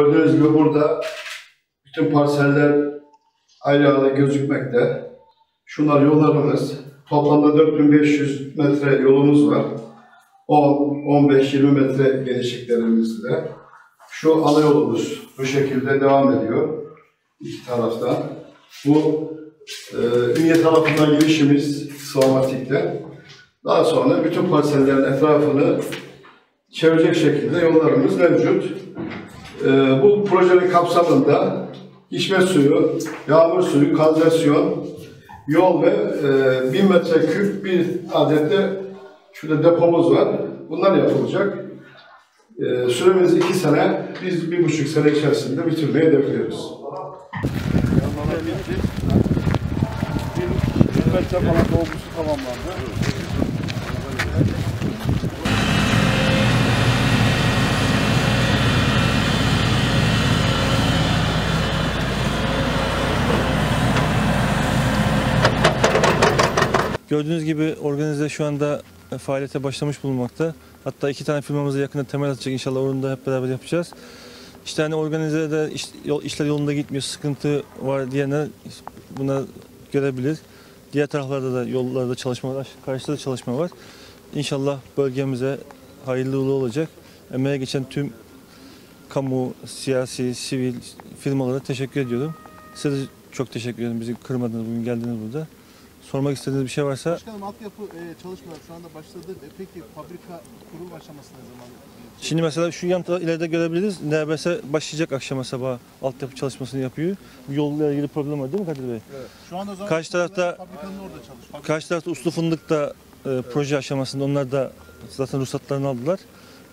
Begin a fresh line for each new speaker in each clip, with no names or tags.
Gördüğünüz gibi burada bütün parseller ayrı ayrı gözükmekte. Şunlar yollarımız. Toplamda 4500 metre yolumuz var. 10, 15, 20 metre genişliklerimizde. Şu ana yolumuz bu şekilde devam ediyor. iki taraftan. Bu e, Ünye tarafından girişimiz Sıvamatik'te. Daha sonra bütün parsellerin etrafını çevirecek şekilde yollarımız mevcut. Ee, bu projenin kapsamında içme suyu, yağmur suyu, kanalizasyon, yol ve e, 1000 metreküp bir adet de şurada depomuz var. Bunlar yapılacak. Ee, süremiz iki sene, biz bir buçuk sene içerisinde bitirmeyi hedefliyoruz.
Bir metre falan dolgusu tamamlandı.
Gördüğünüz gibi organize şu anda e, faaliyete başlamış bulunmakta. Hatta iki tane firmamıza yakında temel atacak inşallah onu da hep beraber yapacağız. İşte hani organizede iş, yol- işler yolunda gitmiyor, sıkıntı var diyenler buna görebilir. Diğer taraflarda da yollarda çalışma var, karşıda da çalışma var. İnşallah bölgemize hayırlı uğurlu olacak. Emeğe geçen tüm kamu, siyasi, sivil firmalara teşekkür ediyorum. Size de çok teşekkür ederim bizi kırmadınız, bugün geldiniz burada. Sormak istediğiniz bir şey varsa
Başkanım altyapı e, çalışmaları şu anda başladı. E, peki fabrika kurul aşaması ne zaman?
Şimdi mesela şu yan ileride görebiliriz. NBS başlayacak akşama sabah altyapı çalışmasını yapıyor. Bu yolla ilgili problem var değil mi Kadir Bey?
Şu anda o zaman
Karşı tarafta-
fabrikanın orada çalışıyor.
Karşı tarafta Uslu Fındık da e, proje aşamasında onlar da zaten ruhsatlarını aldılar.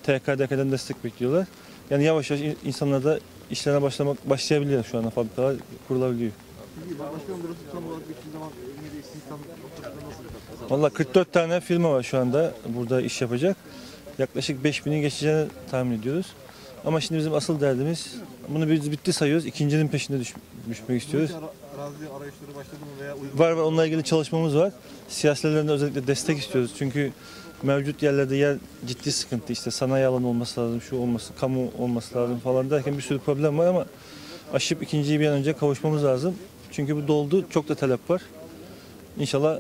TKDK'den destek bekliyorlar. Yani yavaş yavaş in- insanlar da işlerine başlamak başlayabiliyor şu anda fabrikalar kurulabiliyor.
Başkanım burası tam olarak bittiği zaman yine de istihdam noktasında nasıl bir
Valla 44 tane firma var şu anda burada iş yapacak. Yaklaşık 5000'i geçeceğini tahmin ediyoruz. Ama şimdi bizim asıl derdimiz bunu biz bitti sayıyoruz. İkincinin peşinde düş- düşmek istiyoruz.
Ara, arazi arayışları başladı mı veya uygun?
Var var onunla ilgili çalışmamız var. Siyasilerden de özellikle destek istiyoruz. Çünkü mevcut yerlerde yer ciddi sıkıntı. İşte sanayi alanı olması lazım, şu olması, kamu olması lazım falan derken bir sürü problem var ama aşıp ikinciyi bir an önce kavuşmamız lazım. Çünkü bu doldu, çok da talep var. İnşallah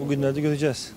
bugünlerde göreceğiz.